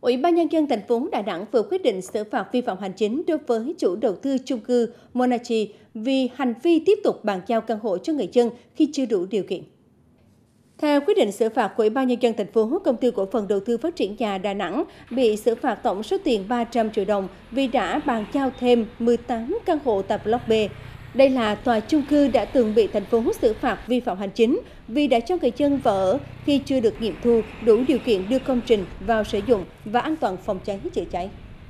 Ủy ban Nhân dân thành phố Đà Nẵng vừa quyết định xử phạt vi phạm hành chính đối với chủ đầu tư chung cư Monachi vì hành vi tiếp tục bàn giao căn hộ cho người dân khi chưa đủ điều kiện. Theo quyết định xử phạt của Ủy ban Nhân dân thành phố, công ty cổ phần đầu tư phát triển nhà Đà Nẵng bị xử phạt tổng số tiền 300 triệu đồng vì đã bàn giao thêm 18 căn hộ tại Block B. Đây là tòa chung cư đã từng bị thành phố xử phạt vi phạm hành chính vì đã cho người dân vào ở khi chưa được nghiệm thu đủ điều kiện đưa công trình vào sử dụng và an toàn phòng cháy chữa cháy.